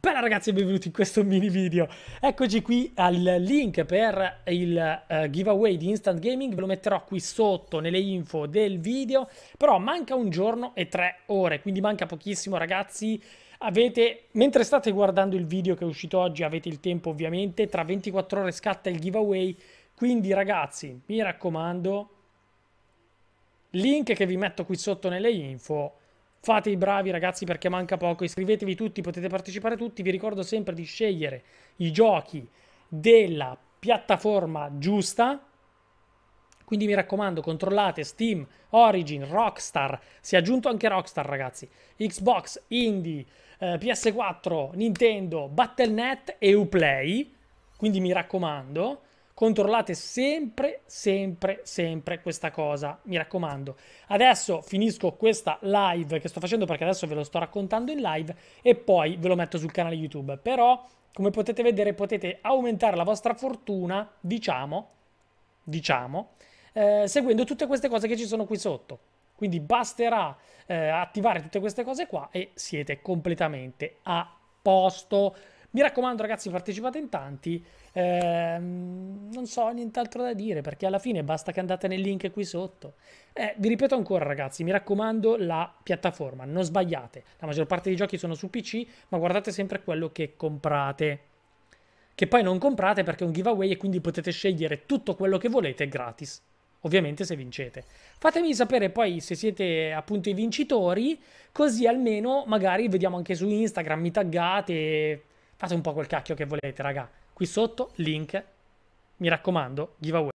Bella ragazzi e benvenuti in questo mini video. Eccoci qui al link per il uh, giveaway di Instant Gaming, ve lo metterò qui sotto nelle info del video, però manca un giorno e tre ore, quindi manca pochissimo ragazzi. Avete, mentre state guardando il video che è uscito oggi, avete il tempo ovviamente, tra 24 ore scatta il giveaway, quindi ragazzi, mi raccomando, link che vi metto qui sotto nelle info, Fate i bravi ragazzi perché manca poco, iscrivetevi tutti, potete partecipare tutti, vi ricordo sempre di scegliere i giochi della piattaforma giusta, quindi mi raccomando controllate Steam, Origin, Rockstar, si è aggiunto anche Rockstar ragazzi, Xbox, Indie, eh, PS4, Nintendo, Battle.net e Uplay, quindi mi raccomando controllate sempre, sempre, sempre questa cosa, mi raccomando. Adesso finisco questa live che sto facendo perché adesso ve lo sto raccontando in live e poi ve lo metto sul canale YouTube. Però, come potete vedere, potete aumentare la vostra fortuna, diciamo, diciamo, eh, seguendo tutte queste cose che ci sono qui sotto. Quindi basterà eh, attivare tutte queste cose qua e siete completamente a posto. Mi raccomando ragazzi partecipate in tanti, eh, non so nient'altro da dire perché alla fine basta che andate nel link qui sotto. Eh, vi ripeto ancora ragazzi, mi raccomando la piattaforma, non sbagliate, la maggior parte dei giochi sono su PC ma guardate sempre quello che comprate. Che poi non comprate perché è un giveaway e quindi potete scegliere tutto quello che volete gratis. Ovviamente se vincete. Fatemi sapere poi se siete appunto i vincitori, così almeno magari vediamo anche su Instagram, mi taggate Fate un po' quel cacchio che volete, raga. Qui sotto, link. Mi raccomando, giveaway.